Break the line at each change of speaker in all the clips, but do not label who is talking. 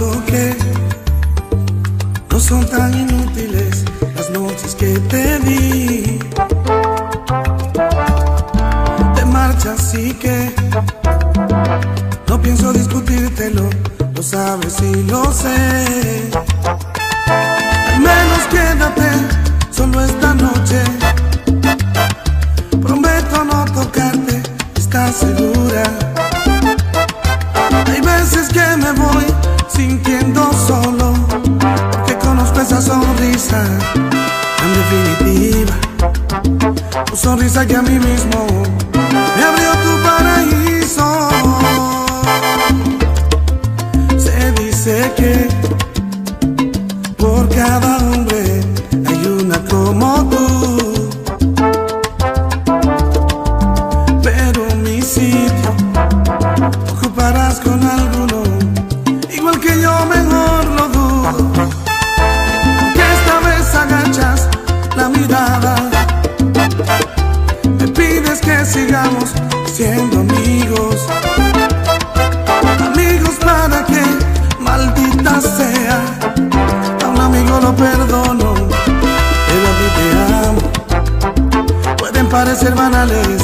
que no son tan inútiles las noches que te vi. Te marchas, así que no pienso discutírtelo, lo sabes y lo sé. Al menos quédate solo esta noche. Prometo no tocarte, estás segura. Hay veces que me voy. Tan definitiva. Tu sonrisa que a mí mismo pides que sigamos siendo amigos. Amigos para que, maldita sea, a un amigo lo perdono, pero a ti te amo. Pueden parecer banales,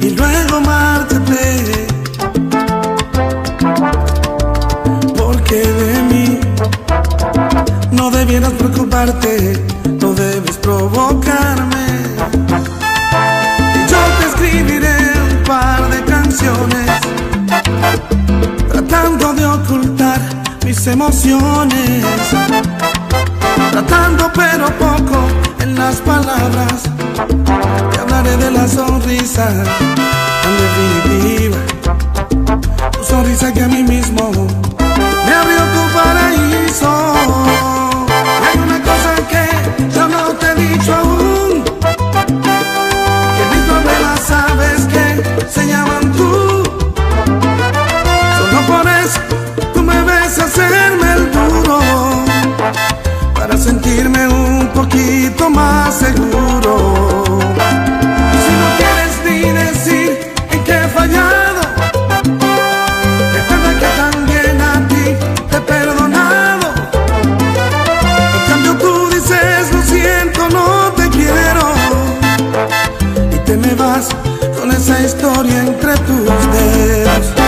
y luego mártate. Porque de mí no debieras preocuparte, no debes provocarme. Y yo te escribiré un par de canciones tratando de ocultar mis emociones, tratando pero poco en las palabras. Te hablaré de la sonrisa tan definitiva, tu sonrisa que a mí mismo me abrió tu paraíso. Hay una cosa que yo no te he dicho aún, que mis problemas sabes que se llaman tú. Solo por eso tú me ves hacerme el duro Para sentirme un poquito más seguro esa historia entre tus dedos.